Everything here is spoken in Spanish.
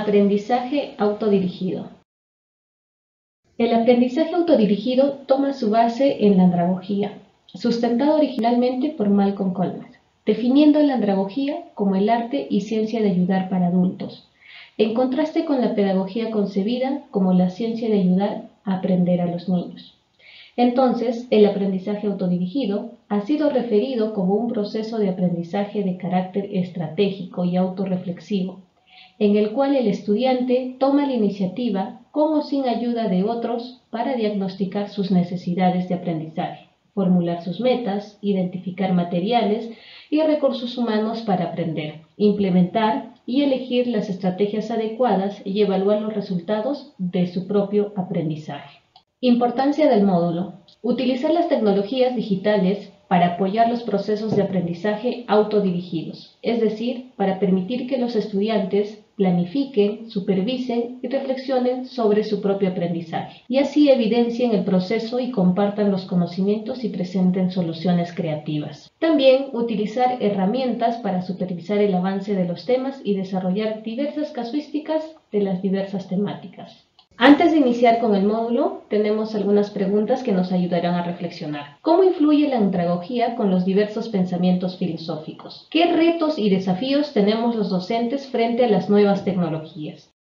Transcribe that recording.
Aprendizaje autodirigido. El aprendizaje autodirigido toma su base en la andragogía, sustentado originalmente por Malcolm Coleman, definiendo la andragogía como el arte y ciencia de ayudar para adultos, en contraste con la pedagogía concebida como la ciencia de ayudar a aprender a los niños. Entonces, el aprendizaje autodirigido ha sido referido como un proceso de aprendizaje de carácter estratégico y autorreflexivo, en el cual el estudiante toma la iniciativa con o sin ayuda de otros para diagnosticar sus necesidades de aprendizaje, formular sus metas, identificar materiales y recursos humanos para aprender, implementar y elegir las estrategias adecuadas y evaluar los resultados de su propio aprendizaje. Importancia del módulo. Utilizar las tecnologías digitales para apoyar los procesos de aprendizaje autodirigidos, es decir, para permitir que los estudiantes planifiquen, supervisen y reflexionen sobre su propio aprendizaje, y así evidencien el proceso y compartan los conocimientos y presenten soluciones creativas. También utilizar herramientas para supervisar el avance de los temas y desarrollar diversas casuísticas de las diversas temáticas. Antes de iniciar con el módulo, tenemos algunas preguntas que nos ayudarán a reflexionar. ¿Cómo influye la andragogía con los diversos pensamientos filosóficos? ¿Qué retos y desafíos tenemos los docentes frente a las nuevas tecnologías?